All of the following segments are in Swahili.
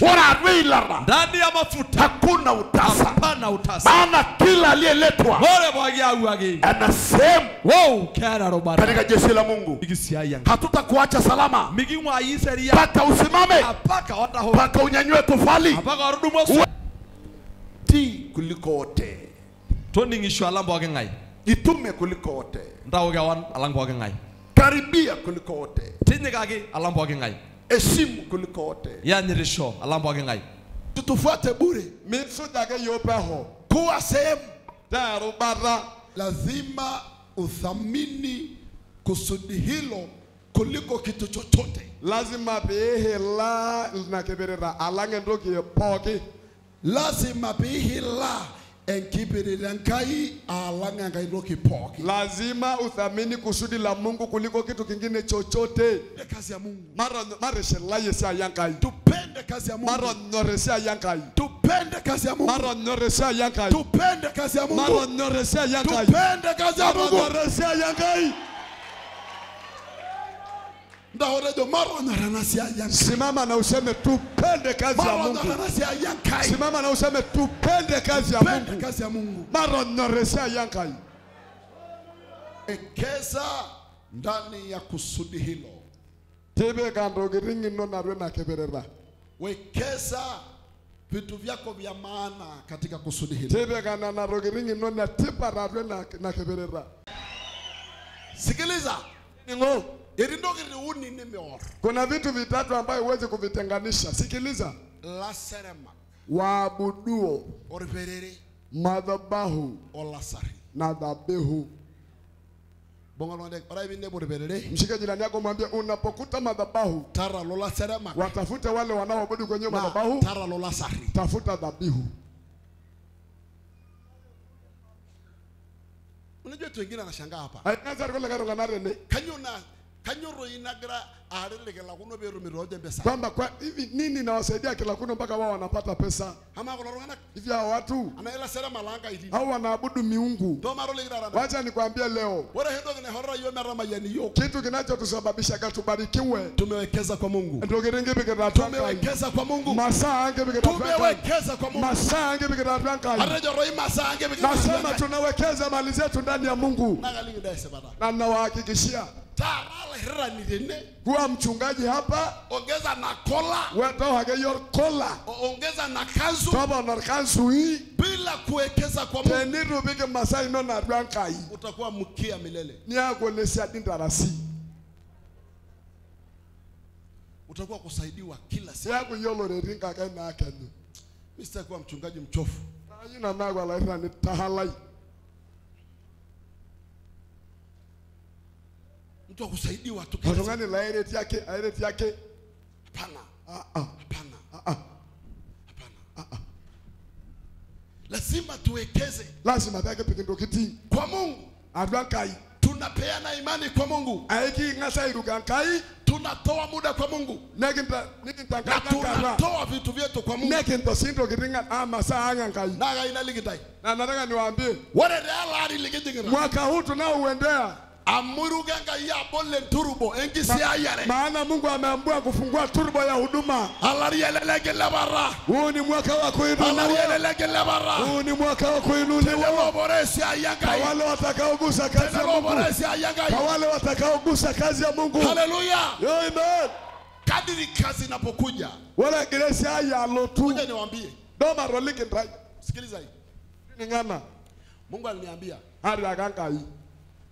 Warawilara. ndani ya mafuta. Hakuna utasa. hapana utasa. Maana kila aliyeletwa bore bwagiauagi ana sehemu. Wo kera robara katika jeshi la Mungu. Hatutakuacha salama. Migimwa iseria mpaka usimame, apaka wataho mpaka unyanyue tofali. warudu warudumo ti kuliko wote, toning'isho alambo wake ng'ai. Jitume kuliko wote, ntaugewan alambo wake ng'ai. Karibia kuliko wote, tinyikaki alambo wake ng'ai heshimu kuliko wote. yanyirisho alambo ake ng'ai Tutufuate bure, misujage yopeho kuwa sehemu. terubata Lazima uthamini kusudi hilo kuliko kitu chochote. lazima pihila nakipirira alange entoki poki. Lazima piihila lazima uthamini kusudi la mungu kuliko kitu kingine chochote kazi ya Mungu, yankai. tupende kazi ya Mungu, yankai. tupende kazi ya Mungu, yankai. tupende kazi ya Mungu, yankai. tupende kazi ya Mungu Ndahorejo maronyora na siai ya Enkai. Simama na useme tupende kazi ya mungu simama na useme tupende kazi ya mungu kazi ya Mungu. enkai Ekeza ndani ya kusudi hilo. Tebe kando giringi no narwe na keberera. Wekeza vitu vyako vya maana katika kusudi hilo. tebe kana na inone no na tipa narwe na keberera. Sikiliza. nimeor. Kuna vitu vitatu ambayo huwezi kuvitenganisha. Sikiliza. Waabuduo. Madhabahu. Na dhabihu. Mshike jirani yako mwambie unapokuta madhabahu watafute wale wanaoabudu kwenye madhabahu. tafuta dhabihu. Unajua watu wengine wanashangaa hapa. Kanyo na kanyo inagra arele kila kuno beru miroje pesa. kwamba kwa hivi nini nawasaidia kila kuno mpaka wao wanapata pesa Ama kuna rungana hivi hao watu anaela sera malanga iti. hao wanaabudu miungu Do marole legira rana. wacha nikwambie leo Wala hendo kina horra yo merama mayani yo. kitu kinachotusababisha tubarikiwe Tumewekeza kwa Mungu. ndokiringipikiratankai Tumewekeza kwa Mungu. masaa angepikiratankai Tumewekeza kwa Mungu. masaa angepikiratankai Arejo roi masa ange nasema tunawekeza mali zetu ndani ya mungu na nawahakikishia Kuwa mchungaji hapa Ongeza na kola. wetohakeyor kola Ongeza na kanzu toba na kanzu hii bila kuwekeza kwa Mungu. no na ruanka hii Utakuwa mkia milele. niakolesiadindarasi Utakuwa kusaidiwa kila siku. siakuyolorerinkake nakenyu Mimi sitakuwa mchungaji mchofu. ayina nakwalairani tahalai Mtu wa kusaidiwa tu kila la oltung'ani yake, ake yake. Hapana. Ah, ah, Hapana. ah, ah. Hapana. Ah ah. Lazima tuwekeze lazima pekepiki ntokitin kwa Mungu. adwakai Tunapeana imani kwa Mungu. Aiki ngasa irugankai. Tunatoa muda kwa Mungu. nekinta Na nikintankakara tunatoa vitu vyetu kwa Mungu. nege nta sindo kidinga ama saa ang'a nkai Naga ina ligitai na nataka niwaambie Wale de alari likijingira. mwaka huu tunaouendea Amuruga ngai ya bolle turbo engisi ayare. maana mungu ameambua kufungua turbo ya huduma. Alari elelege lebara. huu ni mwaka wa kuinuliwa. Elelege lebara. huu ni mwaka wa kuinuliwa. Tenelo boresi kwa wale watakaogusa kazi ya Mungu. mungu boresi kwa wale watakaogusa kazi ya mungu. Haleluya. amen. Kadiri kazi inapokuja, wala giresi haya alotu kuja niwaambie. domarolikintai Sikiliza hii. ning'ana Mungu aliniambia. Ariaka nkai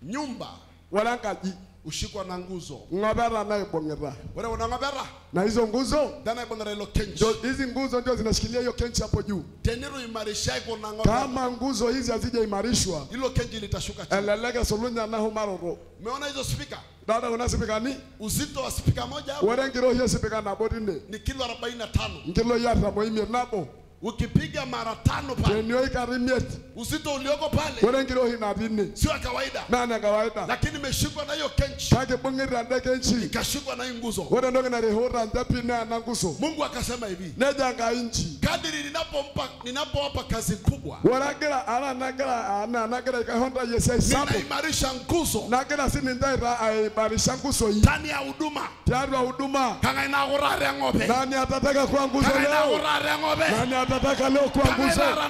nyumba wala nkaji ushikwa na nguzo. ng'obera naibong'era Wewe unang'obera na hizo nguzo. Ndanaibong'era ilo kenchi. hizi nguzo ndio zinashikilia hiyo kenchi hapo juu. Teniru imarishai kunang'obera kama nguzo hizi hazijaimarishwa ilo kenchi litashuka chini. eleleke sulunya naho maroro Umeona hizo spika? dada una spika ni? Uzito wa spika moja hapo. Wore ngiro hiyo sipika nabo tine ni kilo 45. nkilo yaramo imiet nabo ukipiga mara tano pale ndio karimiet uzito ulioko pale wale ngiro hina bini sio kawaida. Na na kawaida? Lakini imeshikwa na hiyo kenchi. Kake bungira ndeke kenchi ikashikwa na nguzo. Wale ndio na rehora ndapi na na nguzo. Mungu akasema hivi neja nkai inchi. kadiri ninapompa ninapowapa kazi kubwa waragira ala nagira ana nagira ikaihontai yesa sabu ninaimarisha nguzo. Nagira sininche aita aimarisha hii. Ndani ya huduma. Ya huduma. Kanga nakurare ngobe nani atataka kwa nguzo leo? nakurare ng'ope nani atataka leo kuanguza,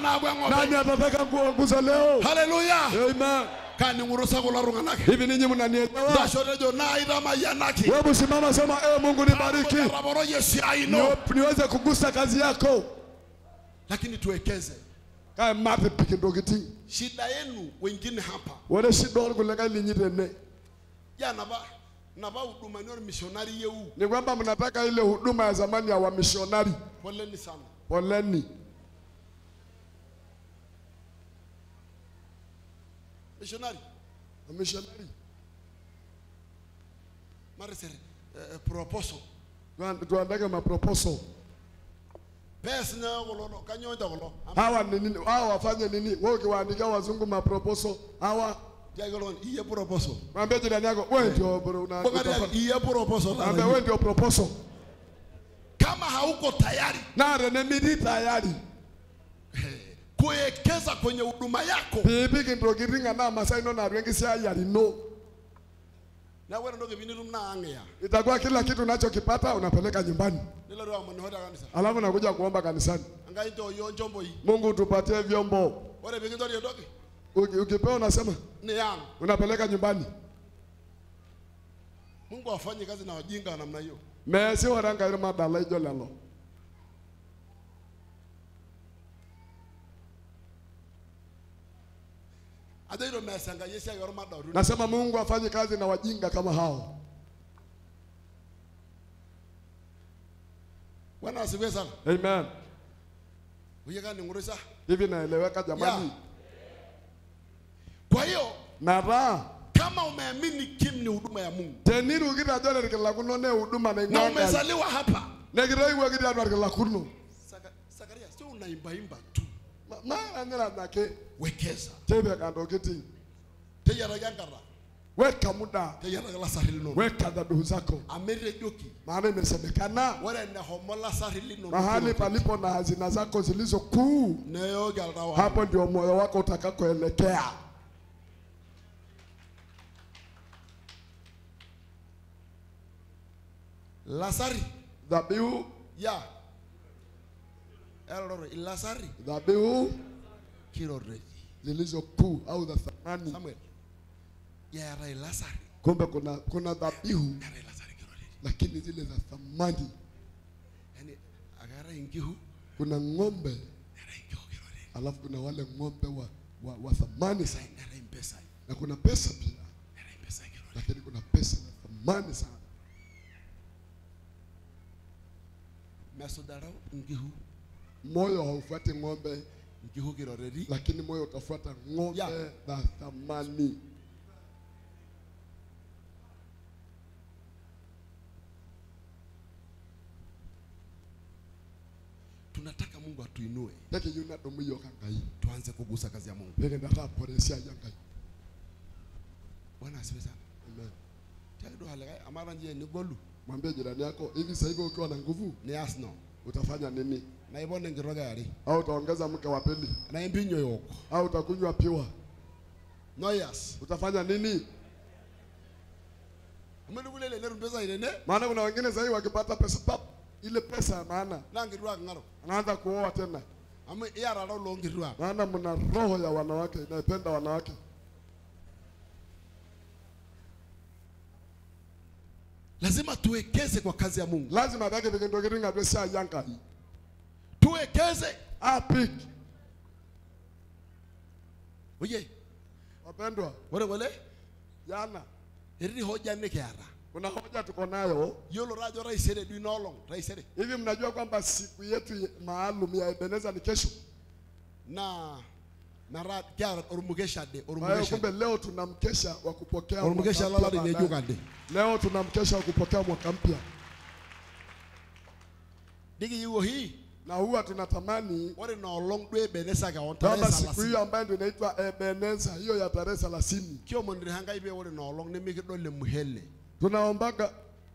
nani ng'ope kuanguza leo? Haleluya amen. Kaning'urusa kulo tung'anak hivi ninyi mnanielewa? Ndashotejo naitamayianaki wewe simama sema e mungu nibariki. Raboroye esiai ino Niwe- niweze kugusa kazi yako. Lakini tuwekeze. Kae piki ndogiti shida yenu wengine hapa. Wale shida orkulikae linyi tene ya napa huduma ni missionary yeu. Ni kwamba mnataka ile huduma ya zamani ya wamishonari poleni sana poleni mishonari wamishonari maresere eh, proposal. Tuan- tuandike maproposal pesinya kulo kanyoita kulo hawa ni nini hawa wafanye nini? Wewe ukiwaandikia wazungu maproposal hawa jakelon iye proposal. Mwambie jirani yako wewe ndio bro una Bongari utafanya. iye proposal. Mwambie wewe ndio proposal kama hauko tayari. Na rene midi tayari. Kuwekeza kwenye huduma yako. Piipik intokitin anaa masaa inonok enkisiayiare no. Na ntoki pinitum naa ang'ia itakuwa kila kitu unachokipata unapeleka nyumbani. Nilotu amonihoti kanisa. Alafu nakuja kuomba kanisani. Enkai nchooyo hii. mungu tupatie vyombo. Pikinchori entoki Uki- ukipewa unasema? Niyang unapeleka nyumbani. Mungu afanye kazi na wajinga wa namna hiyo meesi si on rentre ito mees enkai nasema mungu afanye kazi na wajinga kama hao. Bwana asifiwe sana amen. Uye kaning'urusa hivi naeleweka jamani? Kwa hiyo na taa kama umeamini kim ni huduma ya mungu. Tenirukito ajo ore irkilakuno ne huduma na naing'ua Na umezaliwa hapa. Nekitoiwuoki tiatua irkilakuno Saka- sakaria sio unaimbaimba tu. Mara ngira nake. wekeza. Tebe kando kiti. Teyara yangara. weka muda. Teyara la sahili linono. Weka dhabihu zako. Ametejoki maana imesemekana. Wale na homola sahili linono. Mahali palipo na hazina zako zilizo kuu. Neyo galrawa. hapo ndio moyo wako utakakoelekea lasari. Dhabihu. Ya. Elrore. Lazari. dhabihu. Kiroreki zilizo kuu au za thamani. Samuel. Ya rai Lazari. kumbe kuna kuna dhabihu. Rai Lazari. kiroreki lakini zile za thamani. Yani agara ingihu. kuna ng'ombe. Ya rai ingihu kiroreki alafu kuna wale ng'ombe wa, wa, wa thamani sana. rai impesai na kuna pesa pia. Lakini kuna pesa na thamani sana mesudarau ngihu. Moyo haufuati ng'ombe. Ngihu kiroreri. Lakini moyo utafuata ng'ombe Ya. za thamani. Tunataka mungu atuinue. Enkai tuanze kugusa kazi ya mungu. Esiai enkai bwana asifiwe sana. Amen. amara njia mwambie jirani yako hivi sasa hivi ukiwa na nguvu ni asno. utafanya nini? Na naibon ngiroga yari. Au utaongeza mke wa pili? Na imbinyo yoko au utakunywa piwa no yes. Utafanya nini? Amene kule ile netum ile ne? Maana kuna wengine sahii wakipata pesa pap ile pesa ya maana na ngirwa ng'aro. anaanza kuoa tena. Ama yara ro loo nkituak maana mna roho ya wanawake inaipenda wanawake lazima tuwekeze kwa kazi ya mungu. Lazima esiai enkai tuwekeze. Apik. Oye. Wapendwa. Wale wale. Jana. Etii hoja nikiata kuna hoja tuko nayo. Yolo rajo raisere taisere raisere hivi mnajua kwamba siku yetu maalum ya ebeneza ni kesho? Naa kumbe leo tuna mkesha wa kupokea leo tuna mkesha wa kupokea mwaka mpya. Na huwa tunatamani tarehe siku hiyo 30 ambayo ndio inaitwa Ebeneza, hiyo ya tarehe thelathini. Tunaombaga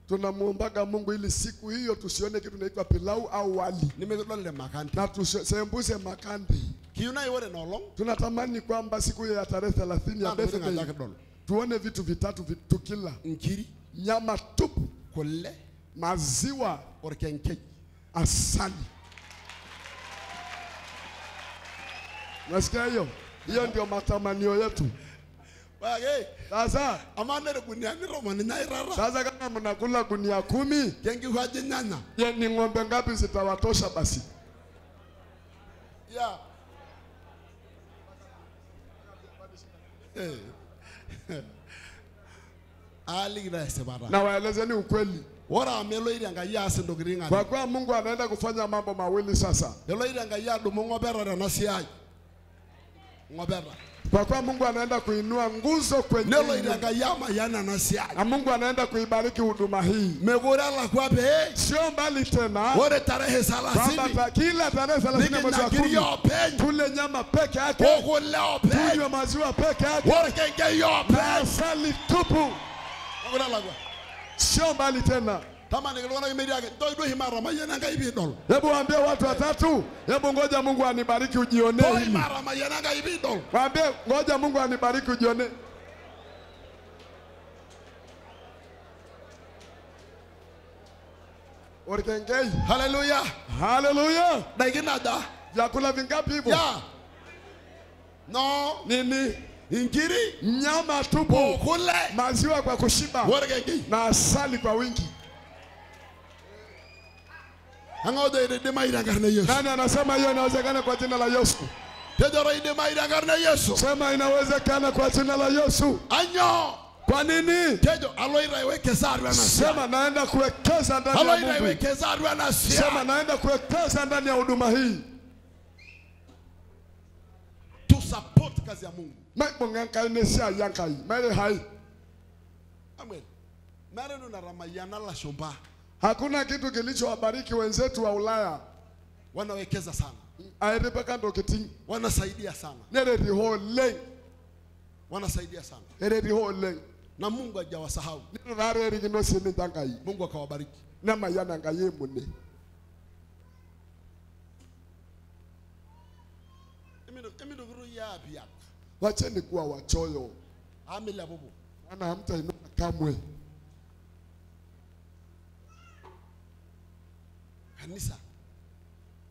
tunamwombaga Mungu ili siku hiyo tusione kitu inaitwa pilau au wali. Na tusembuse makande. Tunatamani kwamba siku ya tarehe thelathini ya birthday tuone vitu vitatu vi- tukila. Nkiri. Nyama tupu, kole, maziwa, orkenkej asali. Nasikia hiyo? Hiyo ndio matamanio yetu. wake Sasa amane gunia ni Roma ni nairara. sasa, kama mnakula gunia kumi, kenkihuaji nyanya? Ye ni ng'ombe ngapi zitawatosha basi? ya Na waelezeni ukweli, wora eloito enkai aas intokitin are kwa kuwa Mungu anaenda kufanya mambo mawili sasa. eloito enkai adumu ng'opeta tena siai. Ng'opeta Kwa kuwa Mungu anaenda kuinua nguzo kwenye nelo enkai yana nasi siai na Mungu anaenda kuibariki huduma hii, mekure elakwa be sio mbali tena, ore tarehe kwamba salasini ta- kila tarehe thelathini mwezi wa nikinyakiri kumi openy tule nyama peke yake, okule openy tunywe maziwa peke yake. Orkenkei na openy asali tupu, megora la kwa. Sio mbali tena. Hebu waambie watu watatu, hebu ngoja Mungu anibariki ujione hili. Waambie ngoja Mungu anibariki ujione. Orikengei. haleluya Haleluya. Vyakula vingapi hivyo? ya no Nini? Ingiri. Nyama tupu, maziwa kwa kushiba Orikengei. na asali kwa wingi. Ang'ojo idimai tenkarna yesu Nani anasema hiyo inawezekana kwa jina la Yesu? Sema inawezekana kwa jina la Yesu. Anyo. Kwa nini? tejo aloira iwekeza atua na sia. Sema naenda kuwekeza ndani ya Mungu. Aloira iwekeza aiwekeza na sia. Sema naenda kuwekeza ndani ya huduma hii. to support kazi ya mungu Maibonga nkai nesia yankai. Mere hai. amen meeta entoki natamayiana lashumba Hakuna kitu kilichowabariki wenzetu wa Ulaya. wanawekeza sana Airipeka ntokitin. wanasaidia sana Nereriho oleng. wanasaidia sana Nereriho oleng. na mungu hajawasahau Nino narerikino sini nkai. mungu akawabariki Nemayana nkai emune. emitokiru yapiak Wacheni kuwa wachoyo. amilepupu ana hamtainuka kamwe. Kanisa.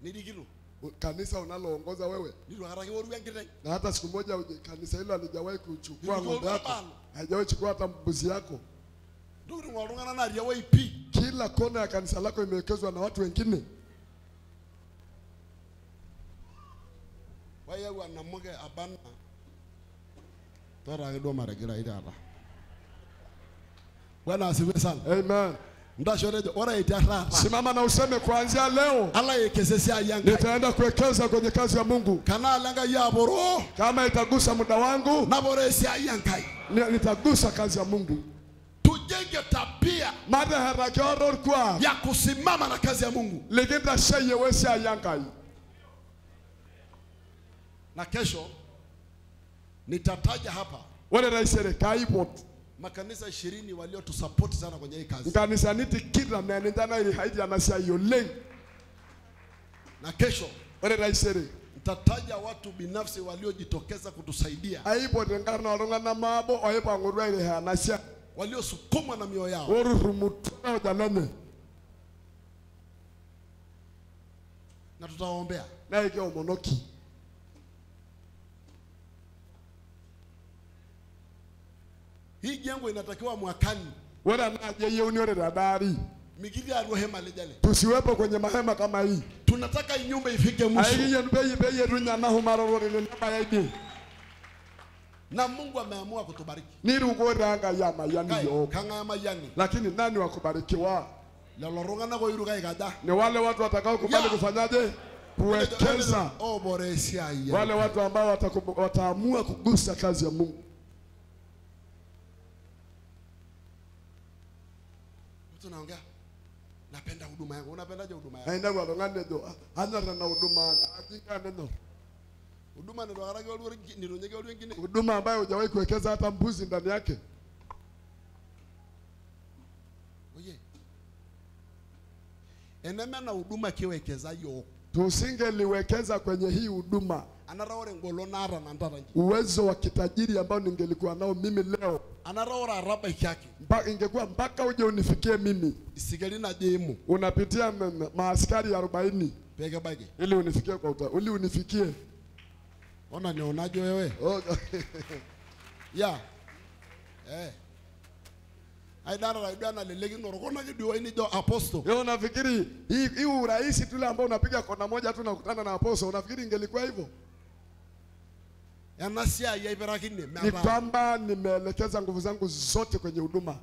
Nilikilo Kanisa unaloongoza wewe? Na hata siku moja uje- kanisa hilo alijawahi kuchukua ng'ombe yako, haijawahi chukua hata mbuzi yako. Kila kona ya kanisa lako imewekezwa na watu wengine. wayau enamuke abana. Tota ake duo mategirai taata bwana asifiwe sana. Amen. Simama na useme kuanzia leo. Nitaenda kuwekeza kwenye kazi ya Mungu. Kama itagusa muda wangu, nitagusa kazi ya Mungu. tujenge tabia ya kusimama na kazi ya mungu. Legenda sheye wesi ayangai. na kesho nitataja hapa. Wale raisere kaipot. Makanisa ishirini waliotusapoti sana kwenye hii kazi. Nkanisa niti kila na nindana ili haidi anasia yoleng. na kesho Ore raisere nitataja watu binafsi waliojitokeza kutusaidia. Aipot na mabo maabo angurua ili anasia waliosukumwa na mioyo yao. Orurumutua ojanene na tutawaombea. Na ikiomonoki. Hii jengo inatakiwa mwakani Wala naje hiyo uniore radari. mikiri aruo hema lijale Tusiwepo kwenye mahema kama hii. tunataka nyumba ifike mwisho Aikiyen peye peye tunyana ni namba yaidi. na mungu ameamua kutubariki ni ruko ranga ya mayani yo. Kanga ya mayani. Lakini nani wa kubarikiwa? lelo na koiruka ikada. Ni wale watu watakao kubali kufanyaje? Kuwekeza. Oh, boresia ya- Wale watu ambao wataamua kugusa kazi ya Mungu. Tunaongea napenda huduma yangu. Unapendaje huduma yangu? Ngande do. na huduma. Ang ajinga nenyor wale ndio wale wengine. huduma ambayo hujawahi kuwekeza hata mbuzi ndani yake. Oye. Enemena huduma kiwekeza yiok tusingeliwekeza kwenye hii huduma uwezo wa kitajiri ambao ningelikuwa nao mimi leo mpa, ingekuwa mpaka uje unifikie mimi. Na unapitia maaskari arobaini. Ili unifikie kwa uta, ili unifikie. Ona nionaje wewe? Okay. ya. Eh. Aidarara idua nalelekinoro konake duo nijo apostle. Wewe unafikiri hii hii urahisi tule ambao unapiga kona moja tu nakutana na aposto, unafikiri ingelikuwa hivyo? Ni kwamba nimeelekeza nguvu zangu zote kwenye huduma.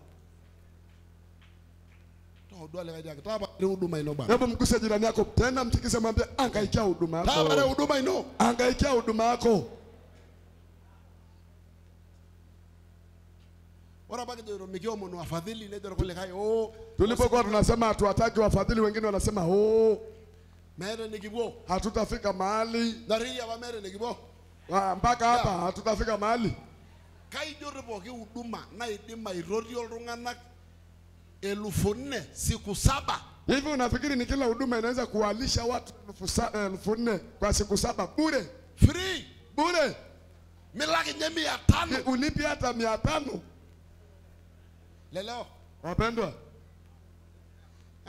Hebu mguse jirani yako tena, mtikise, mwambie angaikia huduma yako, angaikia huduma yako. ore apa kijoito mikiomonu wafadhili nejo irkulikae o Tulipokuwa tunasema hatuwataki wafadhili, wengine wanasema oh, hatutafika mahali Ah, mpaka hapa hatutafika mahali. kaijo doi pooki huduma naidim aitotio iltung'anak elfu nne siku saba. Hivi unafikiri ni kila huduma inaweza kuwalisha watu elfu nne kwa siku saba? Bure. Free. Bure? milaki nye mia tano. Ulipi hata mia tano? Leleo. Wapendwa.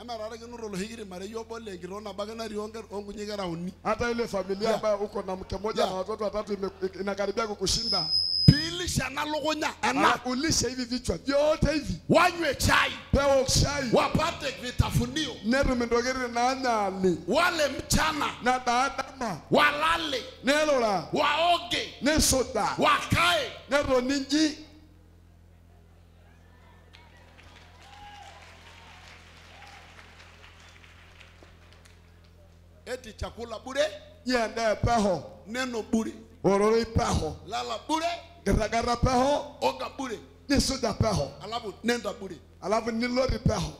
Emetata kinuro oloshi kiti obo le enkitok nabo ake natii onke- kera uni hata ile familia ambayo uko na mke mmoja na watoto watatu inakaribia kukushinda, piilisha na lukunya ena ulisha hivi vichwa vyote hivi, wanywe chai. Pewa chai. Wapate vitafunio. Netum na naanyali wale mchana. Na daadama walale. Nelura waoge. Nesota wakae. Netoni nji eti chakula bure? Jiandae peho neno bure. Ororoi peho lala bure? Garagara peho oga bure. Nisuja peho alafu nenda bure. Alafu nilori peho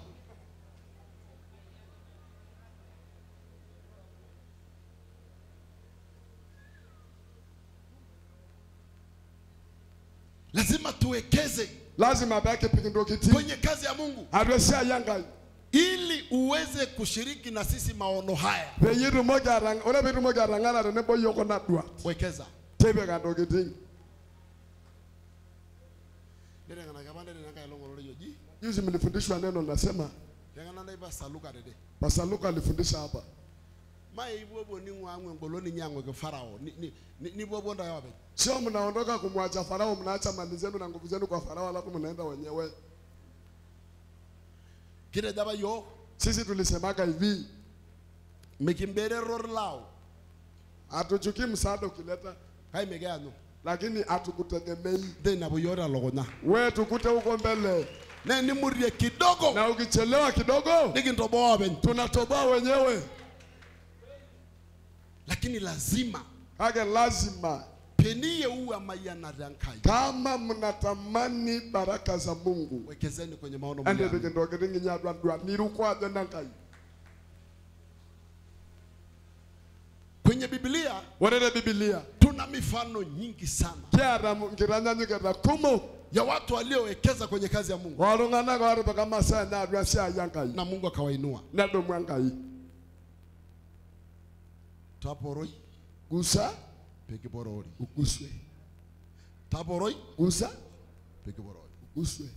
lazima tuwekeze lazima beke pikindokiti kwenye kazi ya mungu. Atwesia yangai. Ili uweze kushiriki na sisi maono haya. Peyie itumoki atang ore piitumoki atang'ara tenebo kona dua. wekeza. Tipika ntokitin netengenaki apa netenenkai long'orore yoji juzi mlifundishwa neno nasema keng'ana naipa saluka tede pasaluka alifundisha hapa. Mae ipuopuo ning'uang'u engolon ninyi ang'ueki farao. Ni- ni- ni- nipuopuo ntae openy sio mnaondoka kumwacha farao mnaacha mali zenu na nguvu zenu kwa farao alafu mnaenda wenyewe. Kitejo apa yiok sisi tulisemaga hivi mikimbereror lao hatuchukii msaada ukileta mikianyu lakini hatukutegemei. Teinapo yiok telukunya we tukute huko mbele. Na nimurie kidogo. Na ukichelewa kidogo nikintoboa openy tunatoboa wenyewe. Lakini lazima kake lazima kama mnatamani baraka za mungu wekezeni kwenye maono ende mliano. gedingi nyadwa ndwa ajo nankai kwenye biblia orere Biblia. tuna mifano nyingi sana. Kiata nyigera kumu. Ya watu waliowekeza kwenye kazi ya mungu. Ootipika masaa na adwa siai yankai. na mungu akawainua. Nedumu enkai taporoi gusa pekiporori uguswe taporoi gusa pekiporori uguswe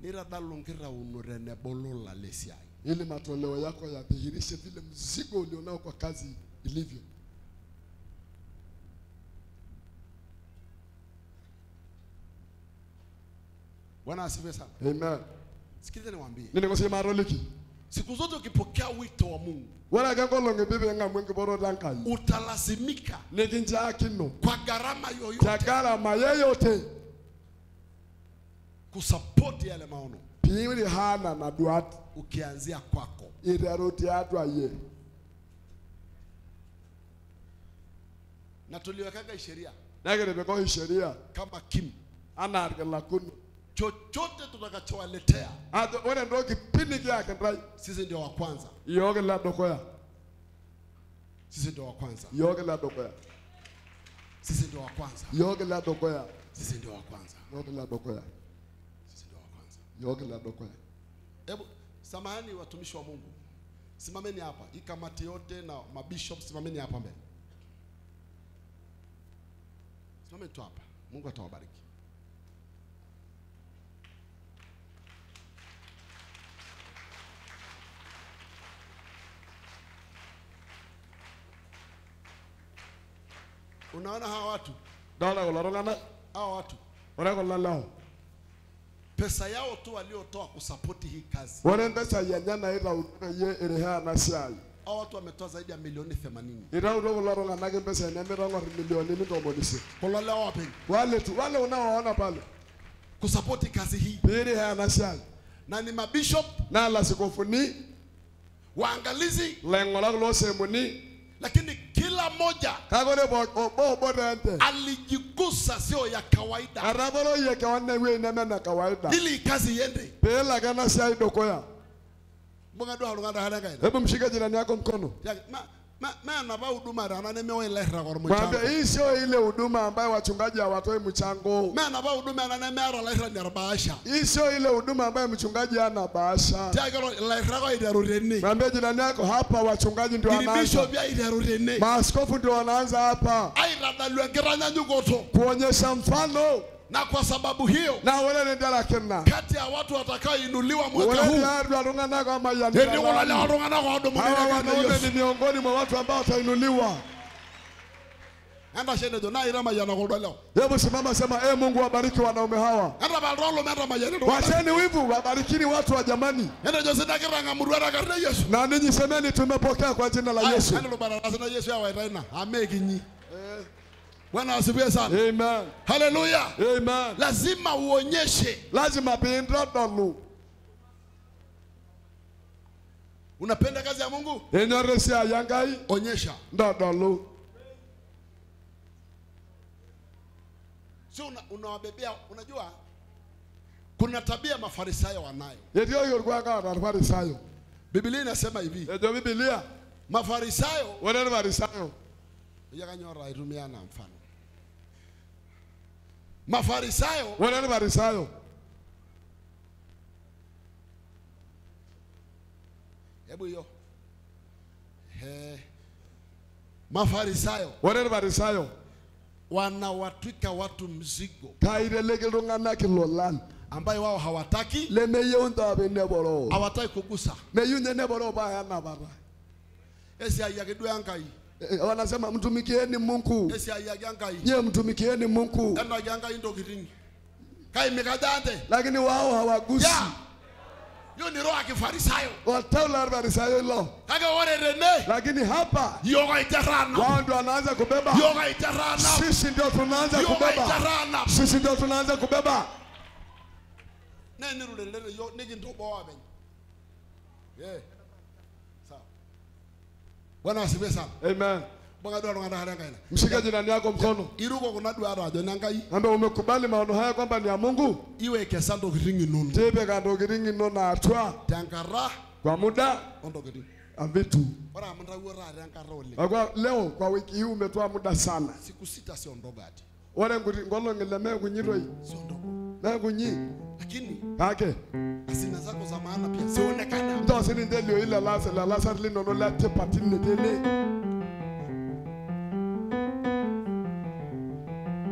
nitadalu nkirauno tenebo lola lesiai ili matoleo yako yadhihirishe vile mzigo ulionao kwa kazi ilivyo. Bwana asifiwe sana. Amen. Sikiliza niwaambie. Ninikosie maroliki siku zote ukipokea wito wa mungu ore ake nkolong'i piping'amu enkiporoto enkai utalazimika nikinchaakino kwa gharama yoyote te gharama yeyote kusapoti yale maono. Piirihana na duat. Ukianzia kwako. Iteru tiatua ye na tuliwekaga sheria. Nekitipika oshi sheria. Kama kim. Anaa irkilakunu chochote tutakachowaletea ajo ore entoki pii nikiaki ntae sisi ndio wa kwanza. Iyiok ile dukuya sisi ndio wa kwanza. Iyiok ile dukuya sisi ndio wa kwanza. Iyiok ile dukuya sisi ndio wa kwanza. Iyiok ile dukuya sisi ndio wa kwanza. Iyiok ile dukuya hebu samahani watumishi wa mungu. Simameni hapa. Hii kamati yote na mabishop simameni hapa mbele. Simameni tu hapa. Mungu atawabariki unaona hawa watu? Dolta kulo tung'anak hawa watu. Kulo lewa pesa yao tu waliotoa kusapoti hii kazi. Ore impesai enye naitautuo peyie irihea na siai. Hawa watu wametoa zaidi ya milioni 80 itautuo kulo tung'anak impesai nemitong'or milionini ntomoni isiet kulo lewa wapeni wale tu wale unaoona pale. Kusapoti kazi hii. Piirihea na siai. Na ni mabishop. Na la sikofuni. Waangalizi. Laing'urak loosemuni lakini teente alijigusa sio ya kawaida. Ili kazi iende. Hebu mshike jirani yako mkono mwambie hii sio ile huduma ambayo wachungaji hawatoi mchango. Hii sio ile huduma ambayo mchungaji ana bahasha mwambie jirani yako hapa wachungaji ndio wanaanza. maaskofu ndio wanaanza hapa. Kuonyesha mfano na kwa sababu hiyo na nendelakina kati ya watu watakaoinuliwa mwaka huu ni miongoni mwa watu ambao watainuliwa. Itamayiana kuldo lewa hebu simama sema e mungu wabariki wanaume hawa. Iltung'anak wacheni wivu wabarikini watu wa jamani. Tekarna yesu. Na ninyi semeni tumepokea kwa jina la yesu. enilubararasina yesu amekinyi bwana asifiwe sana. Amen. Haleluya amen. Lazima uonyeshe. Lazima piintodolu unapenda kazi ya mungu? Enyorr ya yangai. onyesha. Ntodolu sio una, unawabebea unajua kuna tabia mafarisayo wanayo. Ndio hiyo oota mafarisayo. bibilia inasema hivi. Ndio Biblia. mafarisayo Wale mafarisayo. Yakanyora itumia na mfano mafarisayo. Ore irfarisayo hebu hiyo. Mafarisayo. Ore irfarisayo wanawatwika watu mzigo. Ilolan ambayo wao hawataki. Lemeyieu ntaapi hawataki kugusa. Meyieu neboro ake duo enkai Eh, wanasema mtumikieni mungu nye mtumikieni mungu lakini wao hawagusi Yo hiyo ni roho ya kifarisayo watau la irfarisayo ilo Kaka ore rene. lakini hapa yoga itarana. wao ndio wanaanza kubeba Yoga itarana. sisi ndio tunaanza kubeba. Yoga itarana. sisi ndio tunaanza kubeba na enirulelere ndo nikintoboa ben. Eh. Bwana asifiwe sana. Amen. Mshike jirani yako mkono? Iruko kuna ajo ambe umekubali maono haya kwamba ni ya mungu? Iwe kesa ntokitin Tebe kando ntokitin inono atua tenkata kwa muda? Ontokitin taata enkata oleng kwa leo kwa wiki hii umetoa muda sana. Siku sita sio ndogo ati ore nkuti nkolong'i lemeekunyitoi Na meekunyi lakini kake asina zako za maana pia. Zionekane hapa. ntoo sininche lio ile las- lelasar linono letipat ine tene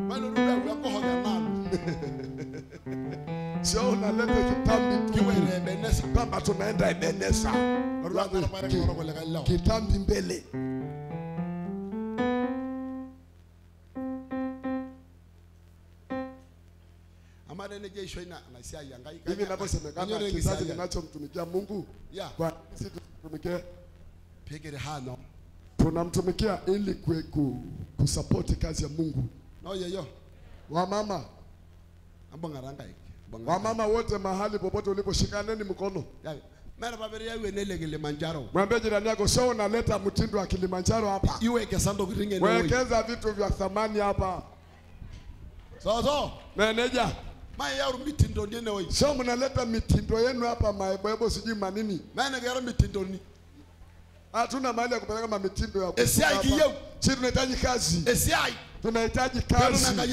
mailotudu au enkohoke nalo sio unaleta kitambi tu. Kiwere ebenesa. Kwamba tunaenda ebenesa orwakarapare koro kulikae lewa kitambi mbele hivi inavyosemekana kizazi kinachomtumikia mungu ya. kwa sisi tumtumikie tunamtumikia ili ku, kusapoti kazi ya mungu. Wamama wamama wote mahali popote mkono. Yau enele kilimanjaro. Mwambie jirani yako sio unaleta mtindo wa kilimanjaro hapa? Wekeza vitu vya thamani hapa. Meneja mayaru enewoi sio mnaleta mitindo yenu hapa maeboebo sijui manini. Manegero mitindo ni hatuna mahali ya kupeleka mamitindo ya Esiai kiyeu. si tunahitaji kazi. Esiai. Tunahitaji kazi. ndai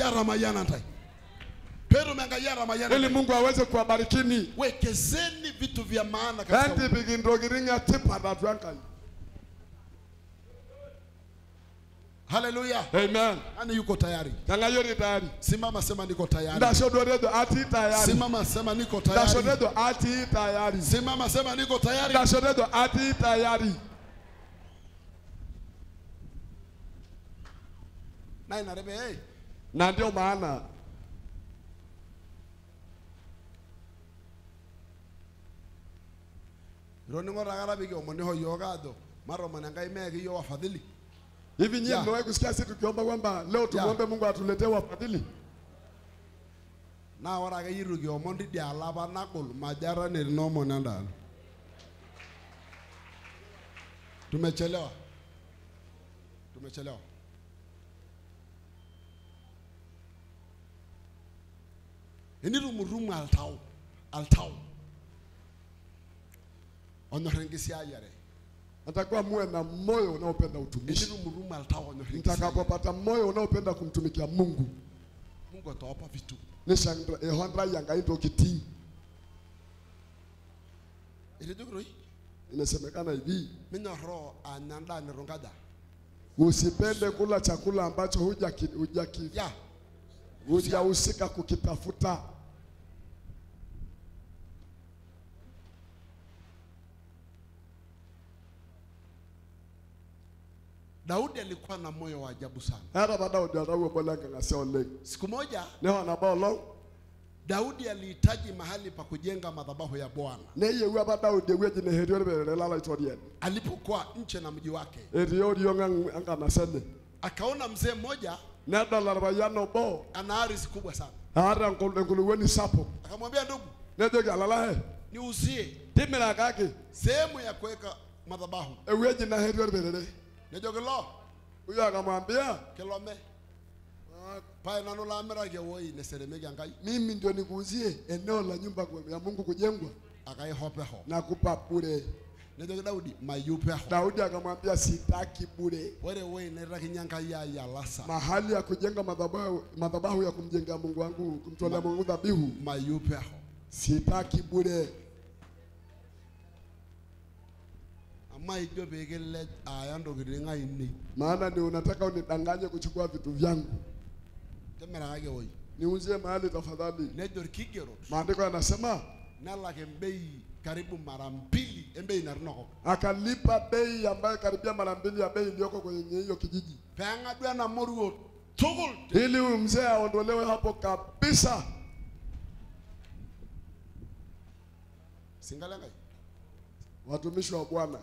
Pero ili mungu aweze kuwabarikini. Wekezeni vitu vya maana katika tipa na haleluya amen. Nani yuko tayari? Kang'ayori tayari. Simama sema niko tayari. Ndasho duoredo ati tayari. Simama sema niko tayari. redo ati tayari. Simama sema niko tayari. Ndasho redo ati tayari. Na inarebe hey. na ndio maana roning'orakata pikiomoniho yiok ajo maromon enkai mee yo wafadhili hivi nyie Ya. mmewahi kusikia sisi tukiomba kwamba leo tumwombe mungu atuletee wafadhili? Naa ore ake yitu kiomon tidialo apa nagol majo eton etii noomon endaalo tumechelewa. Tumechelewa enitumutumu altau altau. Onyor enkisiayiare natakuwa muwe na moyo unaopenda utumishi. Mtakapopata moyo unaopenda kumtumikia mungu mungu atawapa vitu. ntokitin etejokitoi inasemekana hivi. Usipende kula chakula ambacho hujaki- hujahusika kukitafuta daudi alikuwa na moyo wa ajabu sana. Hata baada ya ujarau obolengang'asia ole. siku moja leo anabao long. daudi alihitaji mahali pa kujenga madhabahu ya bwana. Neyieu baada daudi ewueji neherie orperere lalaitorio alipokuwa nche na mji wake etii oriong anga enkanasa enye akaona mzee mmoja Nada la bayano bo. ana ardhi kubwa sana. Hata enkul- sapo. akamwambia ndugu nejoki alalahe niuzie timirakaki sehemu ya kuweka madhabahu. Ewe jina orperere nejoki lo. Huyo akamwambia kilome "Ah, pae nanu laamiraki ewoi neseremeki enkai mimi ndio nikuuzie eneo la nyumba ya mungu kujengwa. Akaihopeho nakupa bure. Nejoki daudi mayupeho. daudi akamwambia sitaki bure. Ore ewoi naitakinye enkai ai mahali ya kujenga madhabahu, madhabahu ya kumjengea mungu wangu kumtolea mungu dhabihu. mayupeho, sitaki bure ama ijo peekilej aya ntokitin ainei maana ni unataka unidanganye kuchukua vitu vyangu. Timirakaki ewoi niuzie mahali tafadhali. Nejo irkigerot maandiko yanasema nelak embei karibu mara mbili embei natinokop akalipa bei ambayo karibia mara mbili ya bei iliyoko kwenye hiyo kijiji. Peeng'adu ena moruo tukul ili huyu mzee aondolewe hapo kabisa. Singale watumishi wa bwana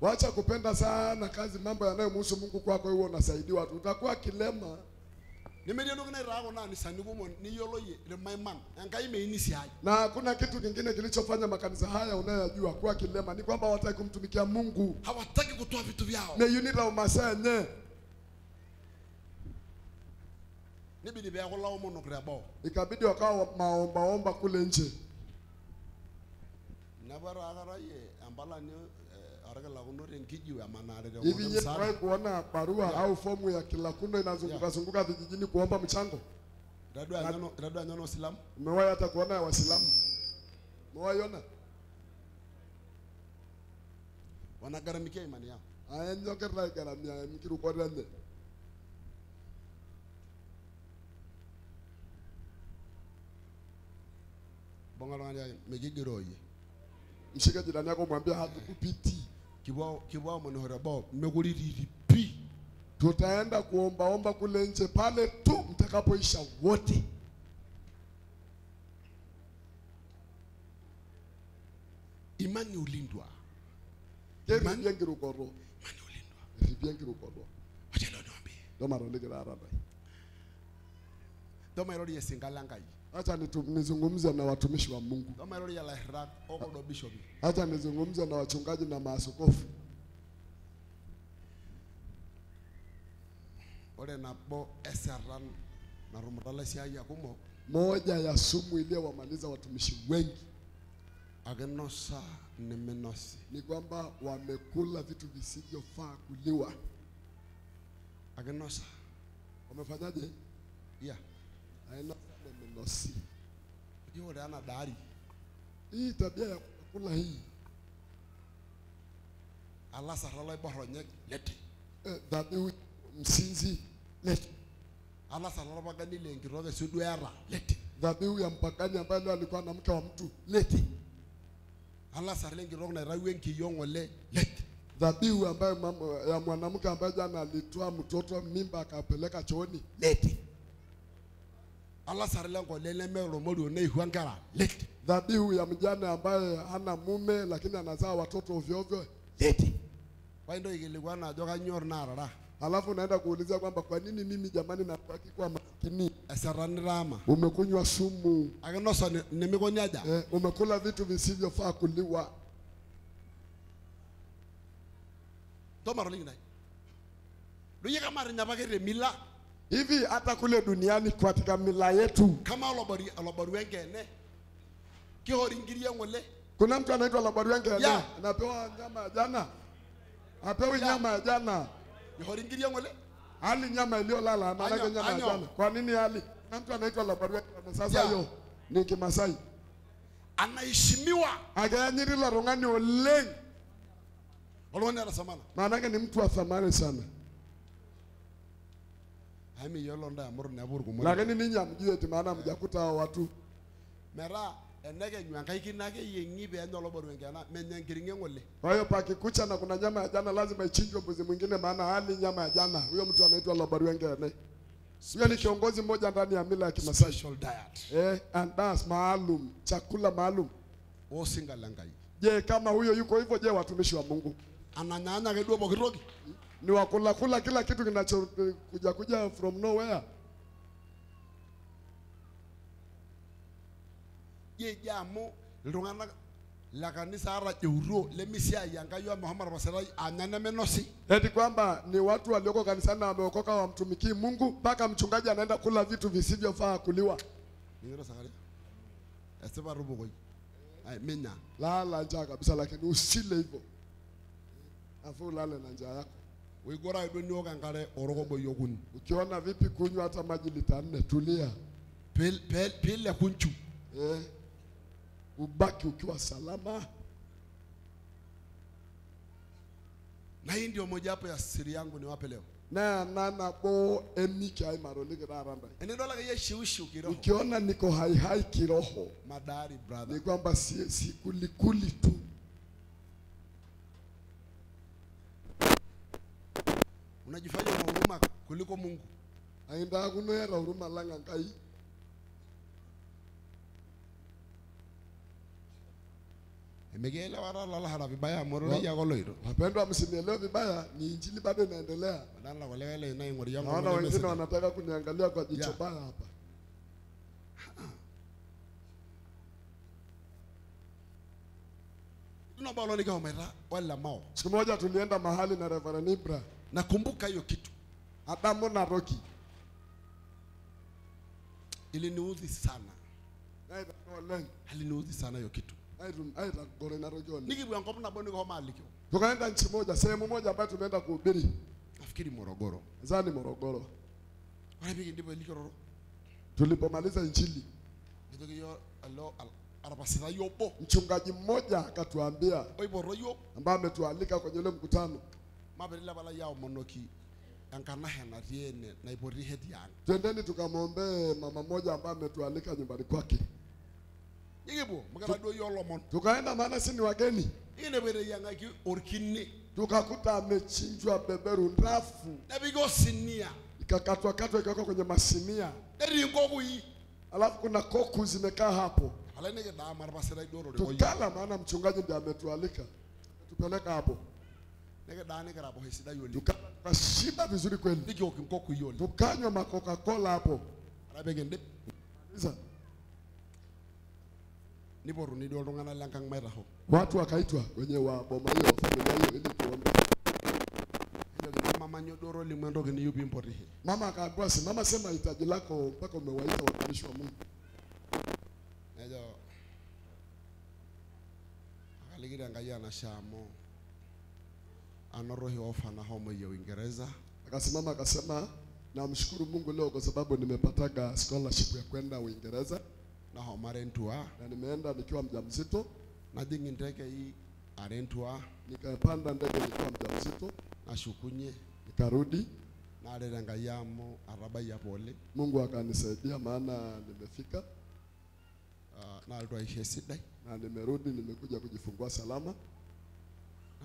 wacha kupenda sana kazi mambo yanayomhusu mungu kwako hiyo unasaidiwa tu utakuwa kilema. Na kuna kitu kingine kilichofanya makanisa haya unayojua kuwa kilema ni kwamba wataki kumtumikia mungu. Hawataki kutoa vitu vyao. Neyunita umasaa enye nibidi laomonok teboo ikabidi wakawa maombaomba kule nje. Neeku etaakatayie empalani eh, orkilakuno tenkijiwe emanare hivi teomono nye wahi kuona barua au fomu ya kilakundo inazunguka zunguka vijijini kuomba mchango? Itadua nyono itadua nyono silamu umewahi hata kuona ya wasilamu umewahi ona? Wanagharamikia imani yao. Aenyokerra igaramia bonga mekigiroyie mshike jirani yako mwambia hatukupiti kipuo kipuo mwanahora bao tutaenda kuombaomba kule nje pale tu mtakapoisha wote. Imani ulindwa. Nkirukoro imani ulindwa. Wacha leo niwaambie nitu- nizungumze na watumishi wa mungu. Acha nizungumze na wachungaji na maaskofu. Ore nabo eserran narumuta ilaisiayiak kumok moja ya sumu iliyowamaliza watumishi wengi akinosa neminosi ni kwamba wamekula vitu visivyofaa kuliwa. akinosa Wamefanyaje? Yeah, Ainosa ore ena daari Hii tabia ya kula hii. Alasarra loiborronyek leti. Lete dhabihu msinzi lete alasarra lopagani le enkitok esuduo eeta leti. Dhabihu ya mpakani ambaye leo alikuwa na mke wa mtu leti, na lenkitok naitawuo enkiyong le lete dhabihu ambayo ya mwanamke ambaye jana alitoa mtoto mimba akapeleka chooni leti, lemeeta morio neihua nkera leti dhabihu ya mjane ambaye hana mume lakini anazaa watoto ovyo leti. ajo naarara Alafu unaenda kuulizia kwamba kwa nini mimi jamani nabaki kwa maskini? ama Umekunywa sumu akinosa nimekonyaja. eh, umekula vitu visivyofaa kuliwa. tomaroliki nai doyie kamarinya apake temila Hivi hata kule duniani katika mila yetu. Kama olobori wenge ne kihori nkiri ngole. Kuna mtu anaitwa Labarwenge Yeah. anapewa nyama ya jana, apewi Yeah. nyama ya jana, ihori nkiri ngole? Hali nyama iliyolala anataka nyama ya jana. Kwa nini hali? Kuna mtu anaitwa Labarwenge sasa, Yeah. hiyo ni Kimasai. Anaheshimiwa. Akayanyirila rung'ani oleng, oltung'ani ana samana. Maanake ni mtu wa thamani sana, aimiyiolo ntae amu inepu irkumok lakini ninyi hamjui eti maana mjakuta hao watu metaa enekenyu enkai kine ake yieng'i peenya oloboru enkena menya enkiring'o eng'ole Kwa hiyo pakikucha na kuna nyama ya jana, lazima ichinjwe mbuzi mwingine, maana hali nyama ya jana. Huyo mtu anaitwa Labarwenge ene. Huyo ni kiongozi mmoja ndani ya mila ya Kimasai. special diet Eh, and that's maalum, chakula maalum. osinga lenkai Je, kama huyo yuko hivyo, je, watumishi wa Mungu ananyanya kidogo kidogo ni wakula kula kila kitu kinacho kuja from nowhere? Yeja amu iltung'anak la kanisa atajeutuo lemisiai enkai muhammad arapasitai anya Eti kwamba ni watu walioko kanisani na wameokoka wamtumikii Mungu, mpaka mchungaji anaenda kula vitu visivyofaa kuliwa. esipa tupukoi Ai, minya Lala njaa kabisa, lakini usile hivyo, afu ulale na njaa yako. Oigora duo ngare enkare yogun. Ukiona vipi kunywa hata maji lita nne, tulia pel pel pileku kunchu. eh, ubaki ukiwa salama. na hii ndio mojawapo ya siri yangu niwape leo na nana bo emiki ai maroliki raranda. enidol akeyie shiushiu kiroho Ukiona niko hai hai kiroho, madari brother ni kwamba si, si kulikuli tu. unajifanya una huruma kuliko mungu. Ainda ya huruma langa ngai. Emekielewa talalahara vibaya amu ya ake oloito wapendwa, msinielewe vibaya, ni injili bado inaendelea. badala wale lai ngori yangu Naona wengine wanataka kuniangalia kwa jicho baya hapa. tunabalo kama wala mao. Siku moja tulienda mahali na Reverend Ibra, nakumbuka hiyo kitu Adamu na Roki iliniudhi sana. Aliniudhi sana hiyo kitu. Nikibwa enkop nabo nikihoma alikio Tukaenda nchi moja, sehemu moja ambayo tumeenda kuhubiri, nafikiri morogoro. Zani Morogoro. wanapiki ndipo elikiroro Tulipomaliza injili, nitoki yo alo al- arapasitai yopo. mchungaji mmoja akatuambia, oiporro yiok ambaye ametualika kwenye ule mkutano, mapetilepala aomonoki enkanahe natii ene naipoti heti ang twendeni tukamwombee mama moja ambaye ametualika nyumbani kwake. nikipuo mikira duo lomon. Tukaenda, maana si ni wageni, eteyiang'aki orkine tukakuta amechinjwa beberu ndafu, nepiki sinia. ikakatwa katwa, ikawekwa kwenye masinia, netii nkokui alafu kuna koku zimekaa hapo. alai nikidaa marapasitai duo Tukala, maana mchungaji ndiye ametualika, tupeleka hapo, nikidaa nikirapoh esidai oleng tukala, tukashiba vizuri kweli, oleng tukanywa kola hapo. Sasa lenkang watu wakaitwa wenye wa boma hiyo familia hiyo ili tuombe. mama akaambiwa simama, sema hitaji lako mpaka umewaita watumishi wa Mungu. nejo anoto oshi ofa ya uingereza. Akasimama akasema, namshukuru Mungu leo kwa sababu nimepataga scholarship ya kwenda Uingereza. Na homa entua na nimeenda nikiwa mjamzito, najing ndege hii arentua, nikapanda ndege nikiwa mjamzito, nashukunye nikarudi. naret enkai yamo atabayie ya pole. Mungu akanisaidia, maana nimefika. Na alitoa esidai na nimerudi, nimekuja kujifungua salama.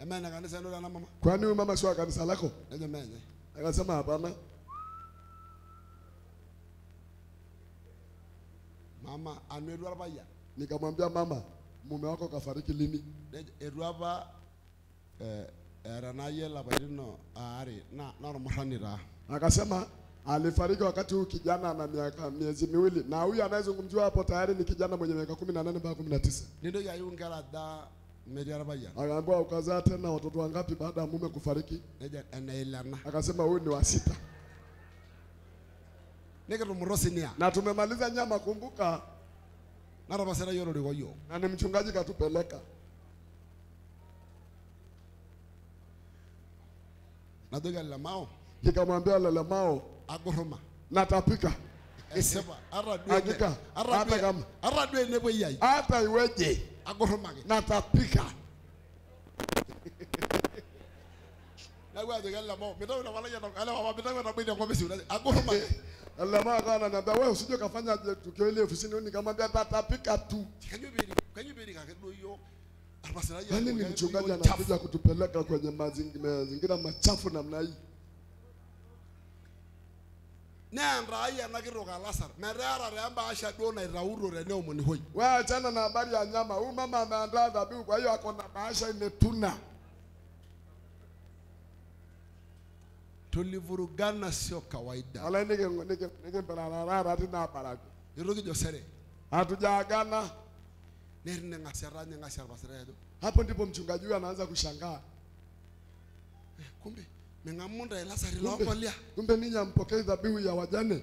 emeene kanisa enoto ena mama kwani huyu mama sio kanisa lako? Amen. Akasema hapana. mama anu baya. Nikamwambia mama, mume wako kafariki lini? Erwaba eh, era na yela o- ari na na taa Akasema alifariki wakati huyu kijana ana miaka miezi miwili, na huyu anayezungumziwa hapo tayari ni kijana mwenye miaka kumi na nane mpaka kumi na tisa. nintoki da Akaambiwa ukazaa tena watoto wangapi baada ya mume kufariki? Akasema huyu ni wa sita, na tumemaliza nyama. Kumbuka, na ni mchungaji katupeleka. najoki elemao Nikamwambia lelemao, aguruma natapika. Hata iweje, agurumaki natapika. neeku ajoki wewe usije tukio ile ofisini. Nikamwambia tatapika tu. Yaani ni mchungaji anakuja kutupeleka kwenye mazingi- mazingira machafu namna hii. Neentai ena kitok alasar embaasha duo naitauro teneomoni hoi na habari ya nyama. Huyu mama ameandaa dhabihu, kwa hiyo ako na bahasha imetuna. tulivurugana sio kawaida Wala nige nige nige tina baraka. itu kijo sere Hatujaagana. ajo Hapo ndipo mchungaji huyu anaanza kushangaa. eh, kumbe ming'amu ntae lasari Kumbe, ninyi hampokei dhabihu ya wajane.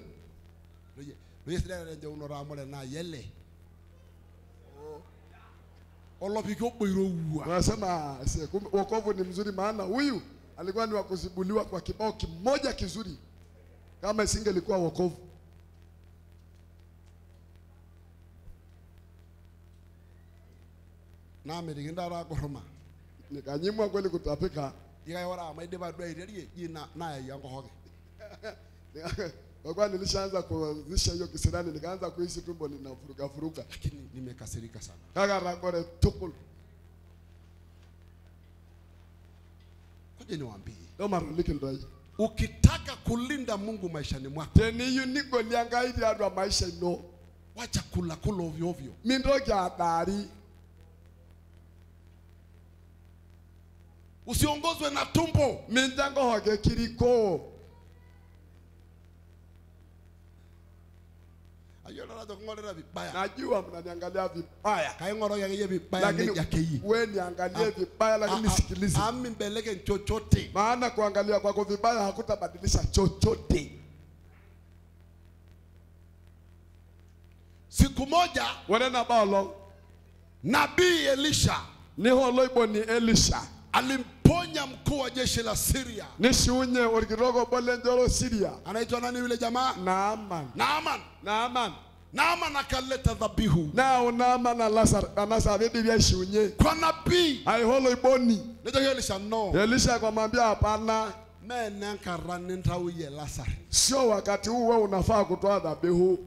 loyie loyie sidai tata encheunoto amu ore naa yele olopiki obo irowua Wanasema kumbe wokovu ni mzuri, maana huyu alikuwa ni wakuzibuliwa kwa kibao kimoja kizuri, kama isingelikuwa wokovu. naamitiki ntata aguruma Nikanyimwa kweli kutapika. Ikai ore amu aidipa duo aiterie ji na- nayai enkohoke Kwa kuwa nilishaanza kuanzisha hiyo kisirani, nikaanza kuishi tumbo lakini nimekasirika sana tukul. ukitaka kulinda mungu maishani mwako adwa maisha ino. wacha kula kula ovyo ovyo. Usiongozwe na tumbo Mindango hage kiriko. king'orita vibaya Najua mnaniangalia vibaya. vibaya nejia Lakini akeyie we niangalie vibaya lakini sikilize. ami mbeleke chochote Maana kuangalia kwako vibaya hakutabadilisha chochote. siku moja Wone na balo nabii elisha ni holoibo ni Elisha. Alimponya mkuu wa jeshi la Syria. Nishunye orgirogo orkirogo bole njoro Syria. anaitwa nani yule jamaa Naaman. naaman Naaman. naaman akaleta dhabihu Nao Naaman na Lazar anasa vidi vya shiunye. kwa nabii Ai holo iboni. Ndio elisha no Elisha akamwambia hapana, mene nkarani nintauye lasari sio wakati huu wewe unafaa kutoa dhabihu.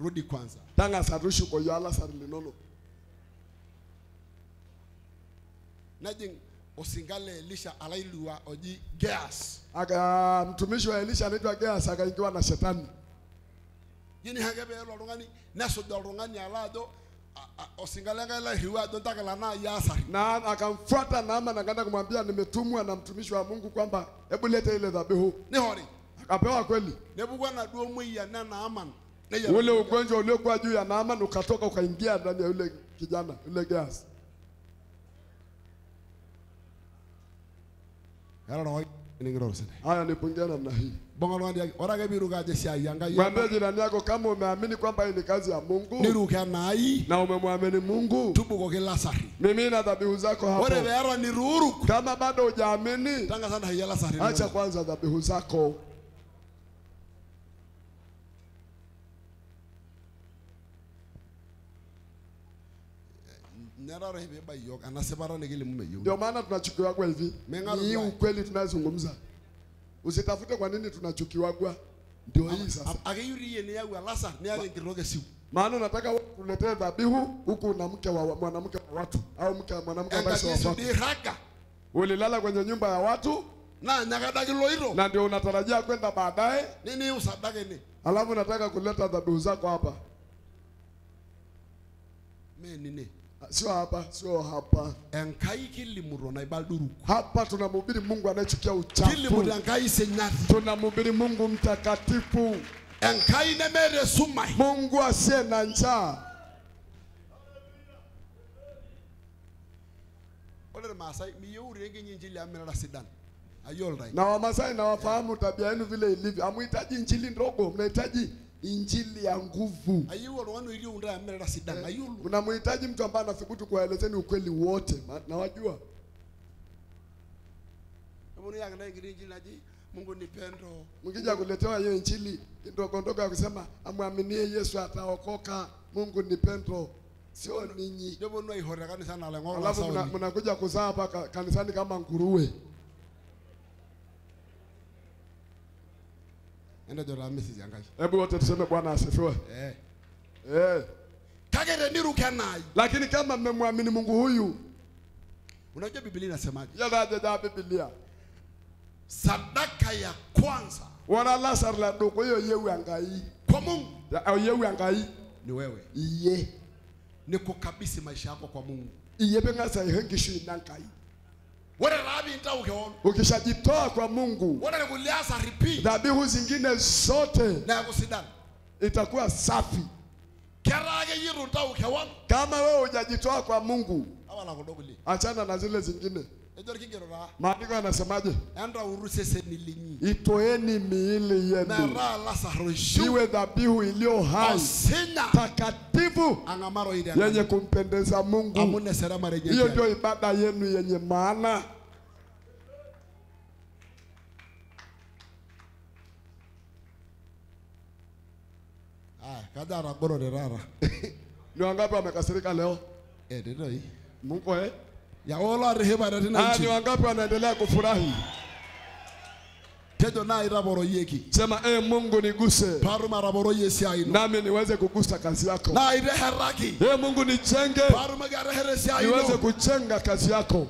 rudi kwanza Tanga sarushu kwa yo Lazar linono. Nejing osinka le elisha alailua oji geas aka mtumishi wa Elisha anaitwa Geas akaingiwa na shetani yini hagebe peelo rungani naso da rungani alado osingale ngala hiwa lenkai lairriwa na yasa. na akamfuata Naama na akaenda kumwambia nimetumwa na mtumishi wa Mungu kwamba hebu leta ile dhabihu. Ni hori. Akapewa kweli. nepuku enaduo na enaaman Ule ugonjwa uliokuwa juu ya Naaman ukatoka ukaingia ndani ya yule kijana yule Gehazi. Haya nipungia namna hii. Mwambie jirani yako kama umeamini kwamba hii ni kazi ya Mungu. Na umemwamini Mungu, mimina dhabihu zako hapo. Kama bado hujaamini, acha kwanza dhabihu zako. Ndio maana tunachukiwagwa hivi. Hii ukweli tunazungumza. Usitafute kwa nini tunachukiwagwa. Ndio hii sasa. Maana unataka tuletee dhabihu huku una mke wa mwanamke wa watu au mke wa mwanamke ambaye enkaji wa kwako. Ulilala kwenye nyumba ya watu na nyakadaki na ndio unatarajia kwenda baadaye, nini sadaka ene alafu nataka kuleta dhabihu zako hapa. me nine Sio hapa, sio hapa. enkai kilimuto na duruk Hapa tunamhubiri Mungu anayechukia uchafu. kilimuto enkai sinyati Tunamhubiri Mungu mtakatifu, enkai nemere sumai. Mungu asiye na njaa. injili mirara sidan right. Na Wamasai na wafahamu tabia yenu vile ilivyo. Hamuhitaji injili ndogo, mnahitaji injili ya nguvu. ayiolo Mnamhitaji mtu ambaye anathubutu kuwaelezeni ukweli wote. Nawajua. mungu ni pendo Mkija kuletewa hiyo injili ndogo ndogo ya kusema amwaminie Yesu ataokoka, Mungu ni pendo, sio ninyi. Alafu mnakuja kuzaa hapa kanisani kama nguruwe. Entejo taa mesis enkai Hebu wote tuseme Bwana asifiwe. eh Eh. Lakini kama mmemwamini Mungu huyu, unajua biblia inasemaje hajaja Biblia. sadaka ya kwanza Wana Lazaro la ndugu hiyo yewe angai. kwa mungu yewe angai. ni wewe Iye. ni kukabisi maisha yako kwa mungu Iye benga sa yengi shi keon Ukishajitoa kwa Mungu, dhabihu zingine zote itakuwa safi. Kama wewe hujajitoa kwa Mungu, achana na zile zingine. Maandiko yanasemaje? linyi Itoeni miili yenu iwe dhabihu iliyo hai takatifu ang'amaro yenye kumpendeza Mungu. Hiyo ndio ibada yenu yenye maana. kaja atagorore rara. Ni wangapi wamekasirika leo? eh tetoi Mungu eh? Ya rehema atishipate tena nchi. ni wangapi wanaendelea kufurahi? tejo iraboro yeki. Sema eh, Mungu niguse Paru maraboro yesi aino. nami niweze kugusa kazi yako. naa iteheraki Eh, Mungu nijenge paatumoki si aino. niweze kuchenga kazi yako.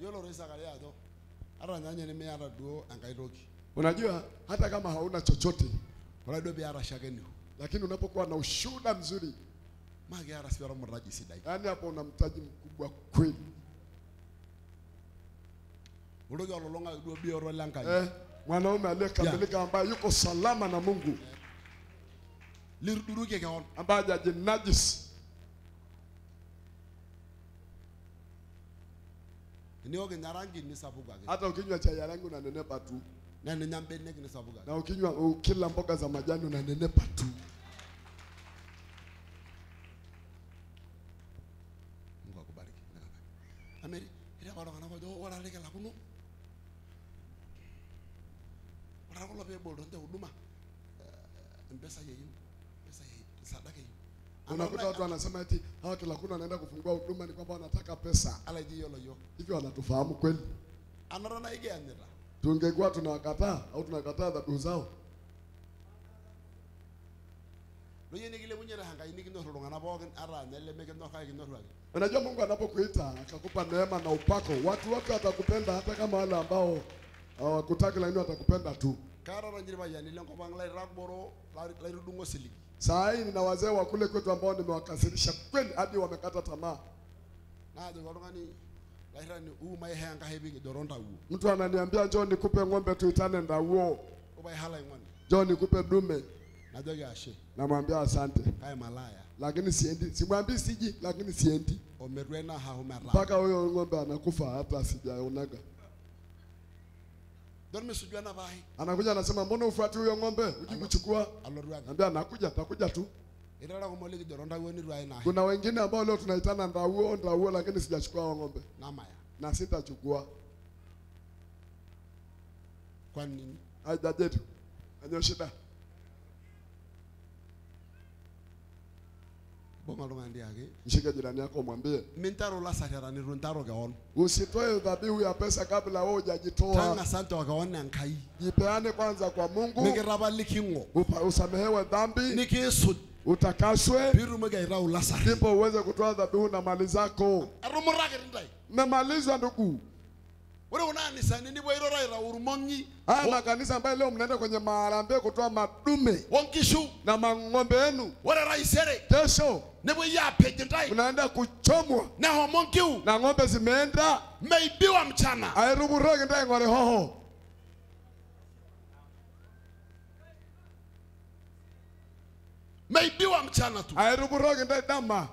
Yolo reza ajo ata nyanye nemiyata duo enkai toki Unajua hata kama hauna chochote, Unajua biara shageni. Lakini unapokuwa na ushuhuda mzuri, maa kiata sii ormutaji sidai yaani hapo una mtaji mkubwa kweli. duo bioto lenkai Eh, mwanaume aliyekamilika ambaye yuko salama na Mungu, litudurukie keon ambaye hajajinajisi. eniok inyarangi ni sabuga. Hata ukinywa chai ya rangi unanenepa tu, na na ukinywa ukila mboga za majani unanenepa tu. mungu akubariki ameri itepa kwa wala leke la kuno. Wala kwa huduma Mpesa eyieu mpesai sadaka Unakuta watu wanasema eti hawa kilakuna wanaenda kufungua huduma ni kwamba wanataka pesa. yo. Hivyo wanatufahamu kweli? Tungekuwa tunawakataa au tunakataa dhabihu zao, iltung'anak pookin ata nye kake ake Unajua Mungu anapokuita akakupa neema na upako, watu wote watakupenda, hata kama wale ambao hawakutaki, lakini watakupenda tu. kaata tonyiti irpayiani lenkop ang laitagoro laitudung'o osiligi Saa hii nina wazee wa kule kwetu ambao nimewakasirisha kweli hadi wamekata tamaa. naajoki oltung'ani Mtu ananiambia njoo nikupe ng'ombe tuitane ndauo, ing'oni. Njoo nikupe dume, najoge ashe. Namwambia asante, kae malaya. Lakini siendi. Simwambii siji, lakini siendi. Omerwena haumera mpaka huyo ng'ombe anakufa, hata sijaonaga. Anakuja anasema, mbona ufuati huyo ng'ombe? Uji kuchukua? Naambia nakuja, takuja tu. Kuna wengine ambao leo tunaitana ndauo ndauo, lakini sijachukua hao ng'ombe. Namaya na sitachukua. kwa nini? Haijajetu anyo shida. bonga oltung'ani tiake Mshike jirani yako mwambie, mintaro lasarera nitu ntaro keon usitoe dhabihu ya pesa kabla wewe hujajitoa. tang'asa santo wakaone enkai Jipeane kwanza kwa Mungu, mikitapaliki ng'o usamehewe dhambi, nikisuj utakaswe, ndipo uweze kutoa dhabihu na mali zako. Memaliza ndugu. ore kuna anisani Haya makanisa ambayo leo mnaenda kwenye maharambee kutoa madume Wonkishu. na mang'ombe yenu, ore kesho. Mnaenda unaenda kuchomwa. Na homonkiu. na ng'ombe zimeenda. Meibiwa mchana. Ng'ore hoho. Meibiwa mchana tu. Airuburoki ntae dama.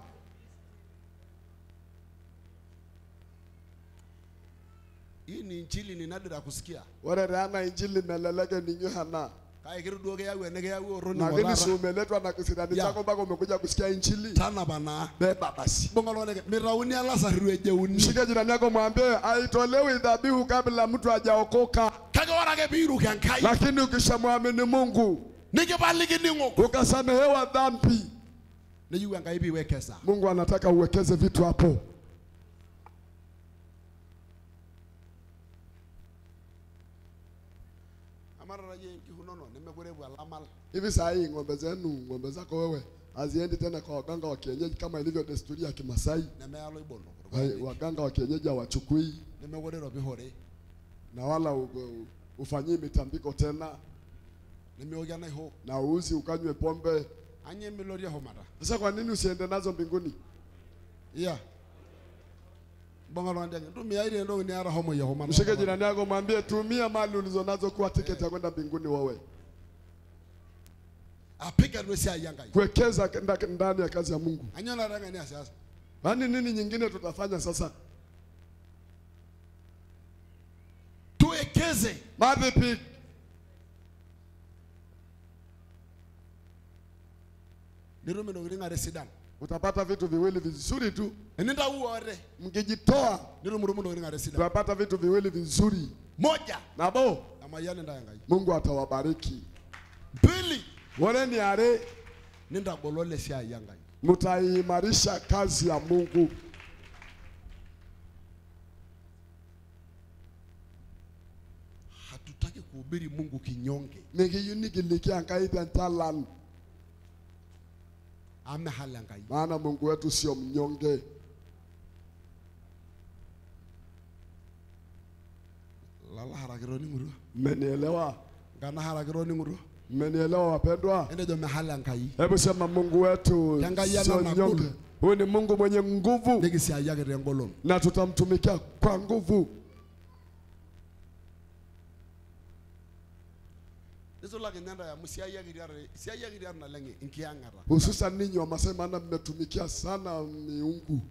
hii ni injili ni nadira kusikia. Ore rana injili meleleke ninyo hana kaya kitu duo keyau ene keyau oroni lakini si ng'otata umeletwa na kisirani chako mpaka umekuja kusikia injili. tana bana. Beba basi. bonga lone mirauni alasari itu ejeuni shika jirani yako mwambie aitolewe dhabihu kabla mtu hajaokoka, kaka ore ake kankai. enkai lakini ukishamwamini Mungu nikipalikini ng'o ukasamehewa dhambi, piiwekesa Mungu anataka uwekeze vitu hapo. Hivi saa hii ng'ombe zenu, ng'ombe zako wewe haziendi tena kwa waganga wa kienyeji kama ilivyo desturi ya Kimasai. Waganga wa kienyeji hawachukui. Na wala ufanyii mitambiko tena nemeoki enaiho na uuzi ukanywe pombe. anye milori ya homara Sasa kwa nini usiende nazo mbinguni? homata Mshike jirani yako mwambie, tumia mali ulizonazo kuwa tiketi ya kwenda mbinguni wewe. Kuwekeza ndani ya kazi ya Mungu. Yaani nini nyingine tutafanya sasa? tuwekeze Madhipi nitum intokitin are sidan utapata vitu viwili vizuri tu. enintau uore Mkijitoa nitumutum intokitin are sidan utapata vitu viwili vizuri. moja. Nabo amayian nintae enkai Mungu atawabariki. pili. Wale ni are. Nenda bolole siai enkai mutaimarisha kazi ya Mungu. hatutaki kuhubiri mungu kinyonge. Nikiyu nikilikia enkai maana Mungu wetu sio mnyonge. lala haragironi ning'utua Mmenielewa? ngana harakiro ning'utua Mmenielewa wapendwa? entejo mehal enkai Hebu sema Mungu wetu sio magulu. Huyu ni Mungu mwenye nguvu na tutamtumikia kwa nguvu. Hususan ninyi Wamasai, maana mmetumikia sana miungu.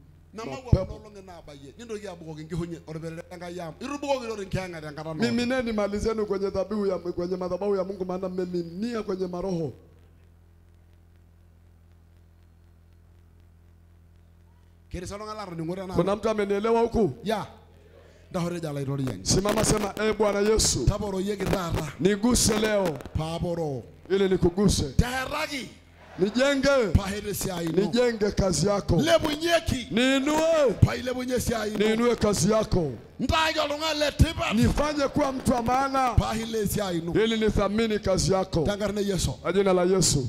Mimineni mali zenu kwenye dhabihu ya kwenye madhabahu ya Mungu, maana mmeminia kwenye maroho. Kuna mtu amenielewa huku? laitoriani Simama sema, e Bwana Yesu, niguse leo. Paboro. ili nikuguse, Taharagi. nijenge, nijenge kazi yako, niinue, niinue kazi yako, nifanye kuwa mtu wa maana, ili nithamini kazi yako, kwa jina la Yesu.